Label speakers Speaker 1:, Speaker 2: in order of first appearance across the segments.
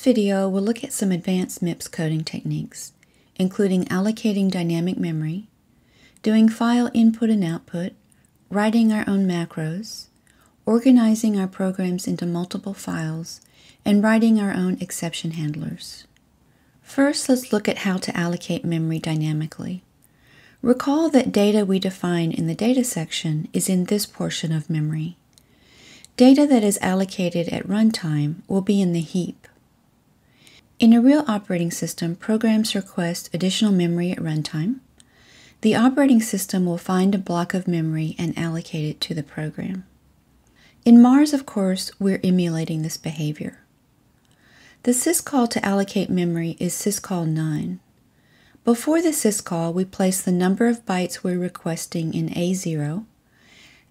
Speaker 1: This video, we'll look at some advanced MIPS coding techniques, including allocating dynamic memory, doing file input and output, writing our own macros, organizing our programs into multiple files, and writing our own exception handlers. First, let's look at how to allocate memory dynamically. Recall that data we define in the data section is in this portion of memory. Data that is allocated at runtime will be in the heap. In a real operating system, programs request additional memory at runtime. The operating system will find a block of memory and allocate it to the program. In Mars, of course, we're emulating this behavior. The syscall to allocate memory is syscall 9. Before the syscall, we place the number of bytes we're requesting in A0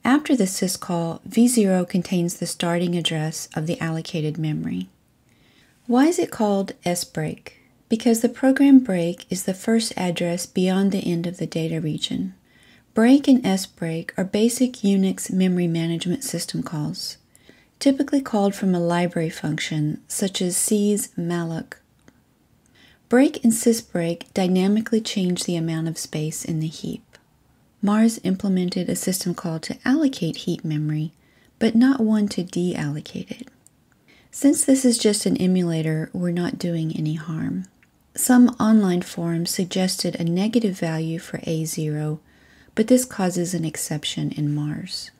Speaker 1: after the syscall, V0 contains the starting address of the allocated memory. Why is it called sbreak? Because the program break is the first address beyond the end of the data region. Break and sbreak are basic Unix memory management system calls, typically called from a library function such as C's malloc. Break and sysbreak dynamically change the amount of space in the heap. Mars implemented a system call to allocate heap memory, but not one to deallocate it. Since this is just an emulator, we're not doing any harm. Some online forums suggested a negative value for A0, but this causes an exception in Mars.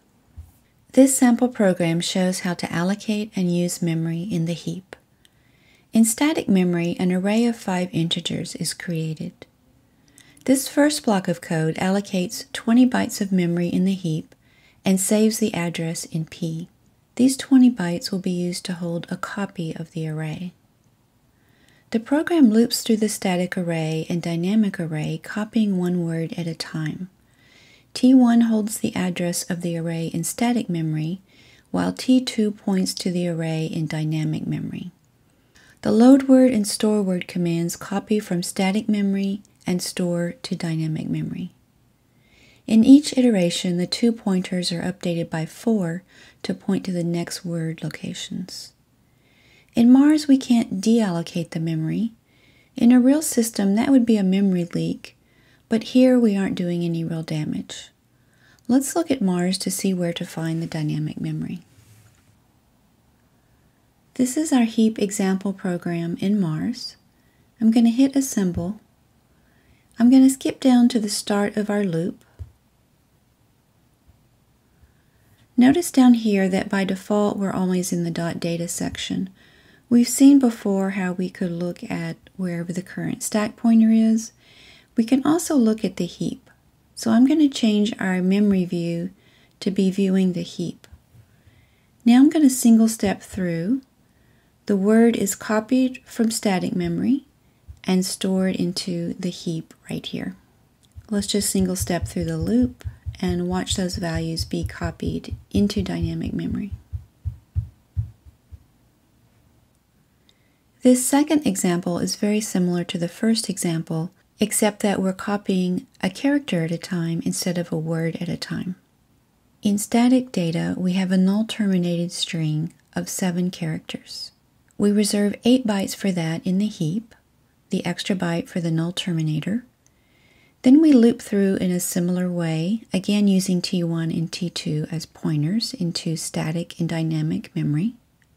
Speaker 1: This sample program shows how to allocate and use memory in the heap. In static memory, an array of five integers is created. This first block of code allocates 20 bytes of memory in the heap and saves the address in P. These 20 bytes will be used to hold a copy of the array. The program loops through the static array and dynamic array, copying one word at a time. T1 holds the address of the array in static memory, while T2 points to the array in dynamic memory. The load word and store word commands copy from static memory and store to dynamic memory. In each iteration, the two pointers are updated by 4 to point to the next word locations. In Mars, we can't deallocate the memory. In a real system, that would be a memory leak, but here we aren't doing any real damage. Let's look at Mars to see where to find the dynamic memory. This is our heap example program in Mars. I'm going to hit Assemble I'm going to skip down to the start of our loop. Notice down here that by default we're always in the dot .data section. We've seen before how we could look at wherever the current stack pointer is. We can also look at the heap. So I'm going to change our memory view to be viewing the heap. Now I'm going to single step through. The word is copied from static memory and stored into the heap right here. Let's just single step through the loop and watch those values be copied into dynamic memory. This second example is very similar to the first example, except that we're copying a character at a time instead of a word at a time. In static data, we have a null terminated string of seven characters. We reserve eight bytes for that in the heap, the extra byte for the null terminator. Then we loop through in a similar way, again using T1 and T2 as pointers into static and dynamic memory.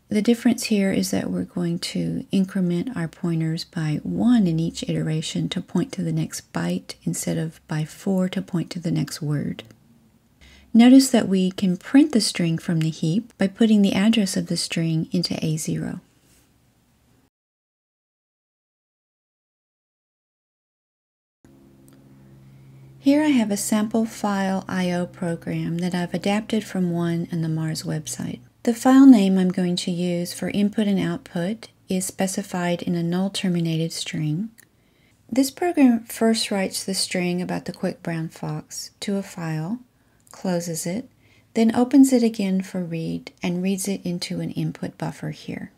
Speaker 1: The difference here is that we're going to increment our pointers by 1 in each iteration to point to the next byte instead of by 4 to point to the next word. Notice that we can print the string from the heap by putting the address of the string into A0. Here I have a sample file I.O. program that I've adapted from one in the Mars website. The file name I'm going to use for input and output is specified in a null terminated string. This program first writes the string about the quick brown fox to a file, closes it, then opens it again for read and reads it into an input buffer here.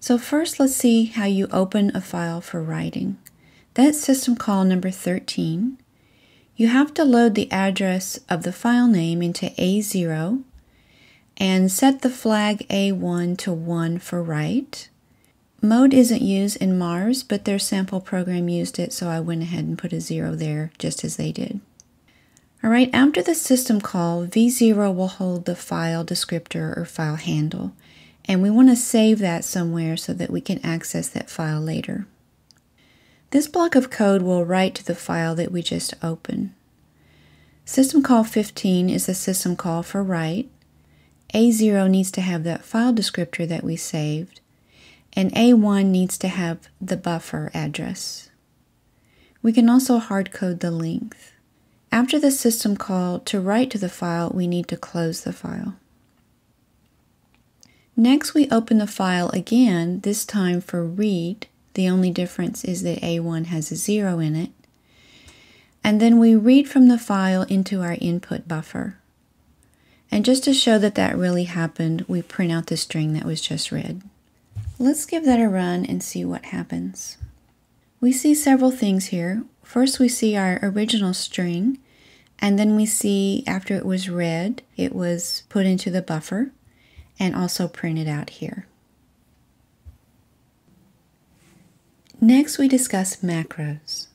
Speaker 1: So first let's see how you open a file for writing. That's system call number 13. You have to load the address of the file name into A0 and set the flag A1 to 1 for write. Mode isn't used in Mars, but their sample program used it, so I went ahead and put a 0 there just as they did. Alright, after the system call, V0 will hold the file descriptor or file handle, and we want to save that somewhere so that we can access that file later. This block of code will write to the file that we just opened. System call 15 is the system call for write. A0 needs to have that file descriptor that we saved, and A1 needs to have the buffer address. We can also hardcode the length. After the system call to write to the file, we need to close the file. Next, we open the file again, this time for read. The only difference is that A1 has a zero in it. And then we read from the file into our input buffer. And just to show that that really happened, we print out the string that was just read. Let's give that a run and see what happens. We see several things here. First, we see our original string, and then we see after it was read, it was put into the buffer and also printed out here. Next, we discuss macros.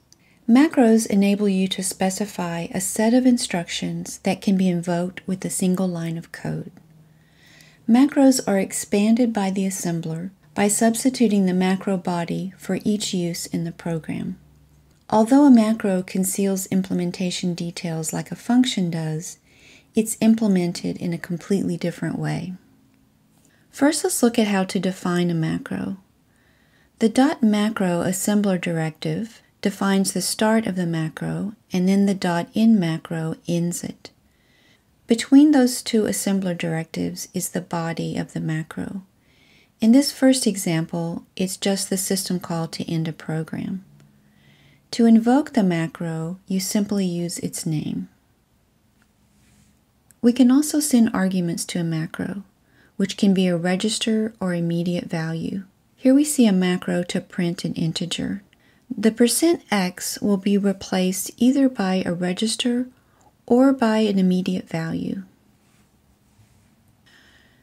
Speaker 1: Macros enable you to specify a set of instructions that can be invoked with a single line of code. Macros are expanded by the assembler by substituting the macro body for each use in the program. Although a macro conceals implementation details like a function does, it's implemented in a completely different way. First, let's look at how to define a macro. The dot macro assembler directive defines the start of the macro, and then the dot end_macro ends it. Between those two assembler directives is the body of the macro. In this first example, it's just the system call to end a program. To invoke the macro, you simply use its name. We can also send arguments to a macro, which can be a register or immediate value. Here we see a macro to print an integer. The percent %x will be replaced either by a register or by an immediate value.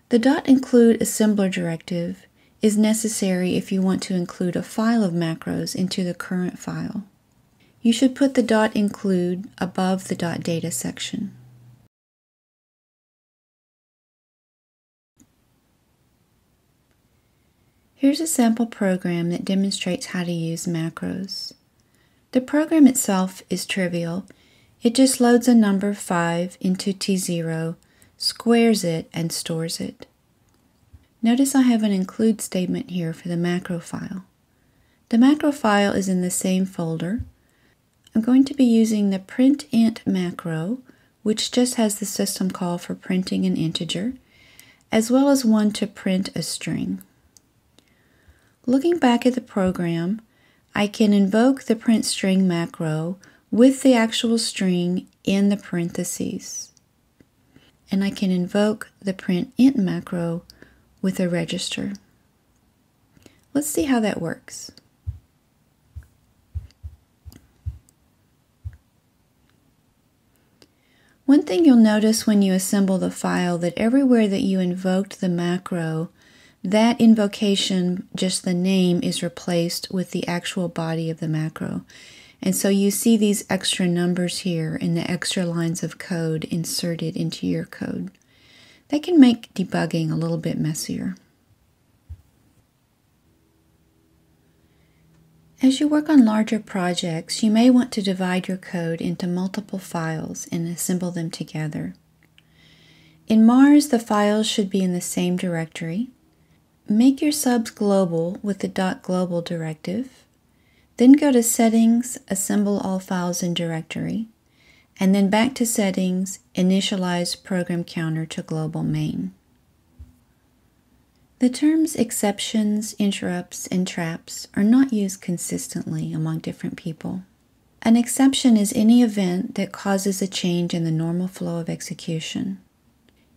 Speaker 1: The dot include assembler directive is necessary if you want to include a file of macros into the current file. You should put the dot include above the dot data section. Here's a sample program that demonstrates how to use macros. The program itself is trivial. It just loads a number 5 into T0, squares it, and stores it. Notice I have an include statement here for the macro file. The macro file is in the same folder, I'm going to be using the printint macro, which just has the system call for printing an integer, as well as one to print a string. Looking back at the program, I can invoke the print string macro with the actual string in the parentheses. And I can invoke the print int macro with a register. Let's see how that works. One thing you'll notice when you assemble the file that everywhere that you invoked the macro, that invocation, just the name, is replaced with the actual body of the macro. And so you see these extra numbers here in the extra lines of code inserted into your code. They can make debugging a little bit messier. As you work on larger projects, you may want to divide your code into multiple files and assemble them together. In Mars, the files should be in the same directory. Make your subs global with the .global directive. Then go to Settings, Assemble All Files in Directory, and then back to Settings, Initialize Program Counter to Global Main. The terms exceptions, interrupts, and traps are not used consistently among different people. An exception is any event that causes a change in the normal flow of execution.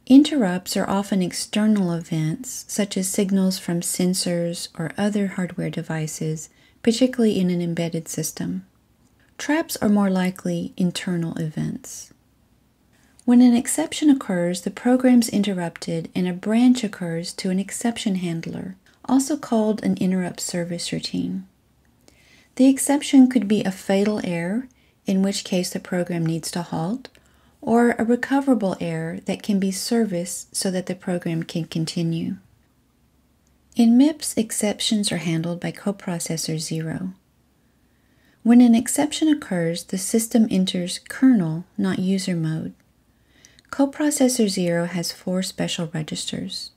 Speaker 1: Interrupts are often external events, such as signals from sensors or other hardware devices, particularly in an embedded system. Traps are more likely internal events. When an exception occurs, the program's interrupted and a branch occurs to an exception handler, also called an interrupt service routine. The exception could be a fatal error, in which case the program needs to halt, or a recoverable error that can be serviced so that the program can continue. In MIPS, exceptions are handled by coprocessor 0. When an exception occurs, the system enters kernel, not user mode. Coprocessor 0 has four special registers.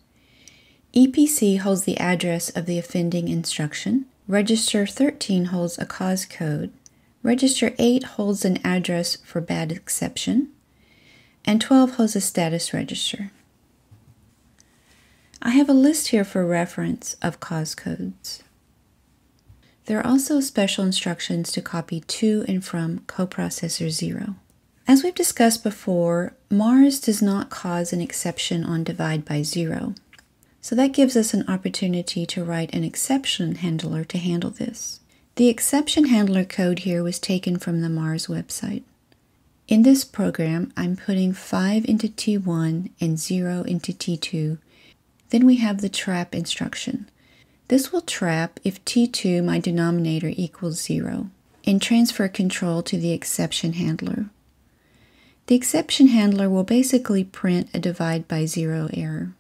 Speaker 1: EPC holds the address of the offending instruction. Register 13 holds a cause code. Register 8 holds an address for bad exception. And 12 holds a status register. I have a list here for reference of cause codes. There are also special instructions to copy to and from coprocessor 0. As we've discussed before, MARS does not cause an exception on divide by 0. So that gives us an opportunity to write an exception handler to handle this. The exception handler code here was taken from the MARS website. In this program, I'm putting 5 into T1 and 0 into T2 then we have the trap instruction. This will trap if T2, my denominator, equals 0, and transfer control to the exception handler. The exception handler will basically print a divide by 0 error.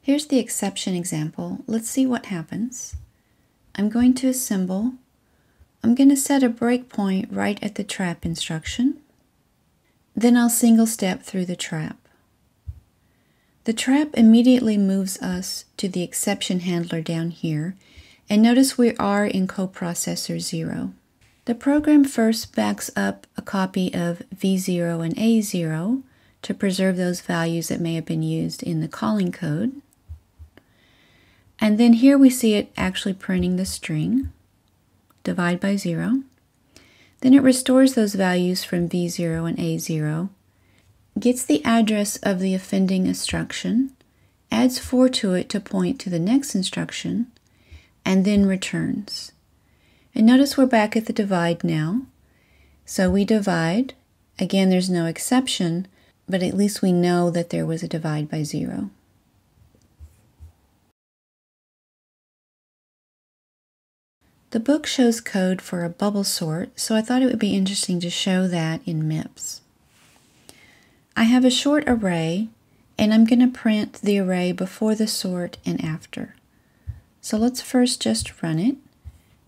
Speaker 1: Here's the exception example. Let's see what happens. I'm going to assemble. I'm going to set a breakpoint right at the trap instruction. Then I'll single step through the trap. The trap immediately moves us to the exception handler down here, and notice we are in coprocessor 0. The program first backs up a copy of V0 and A0 to preserve those values that may have been used in the calling code. And then here we see it actually printing the string, divide by 0. Then it restores those values from V0 and A0 gets the address of the offending instruction, adds 4 to it to point to the next instruction, and then returns. And notice we're back at the divide now. So we divide. Again, there's no exception, but at least we know that there was a divide by 0. The book shows code for a bubble sort, so I thought it would be interesting to show that in MIPS. I have a short array and I'm going to print the array before the sort and after. So let's first just run it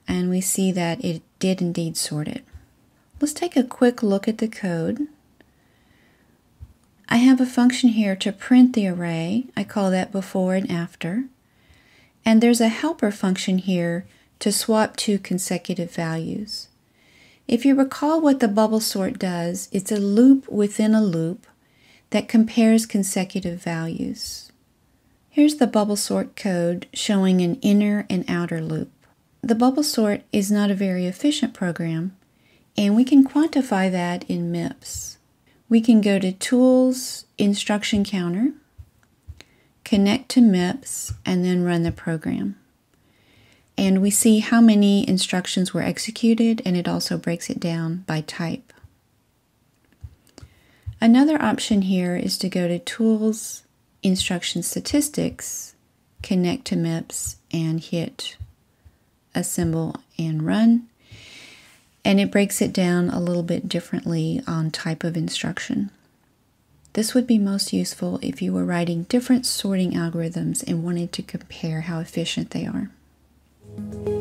Speaker 1: and we see that it did indeed sort it. Let's take a quick look at the code. I have a function here to print the array. I call that before and after. And there's a helper function here to swap two consecutive values. If you recall what the bubble sort does, it's a loop within a loop that compares consecutive values. Here's the bubble sort code showing an inner and outer loop. The bubble sort is not a very efficient program, and we can quantify that in MIPS. We can go to Tools, Instruction Counter, connect to MIPS, and then run the program. And we see how many instructions were executed, and it also breaks it down by type. Another option here is to go to Tools, Instruction Statistics, connect to MIPS, and hit Assemble and Run. And it breaks it down a little bit differently on type of instruction. This would be most useful if you were writing different sorting algorithms and wanted to compare how efficient they are. Bye.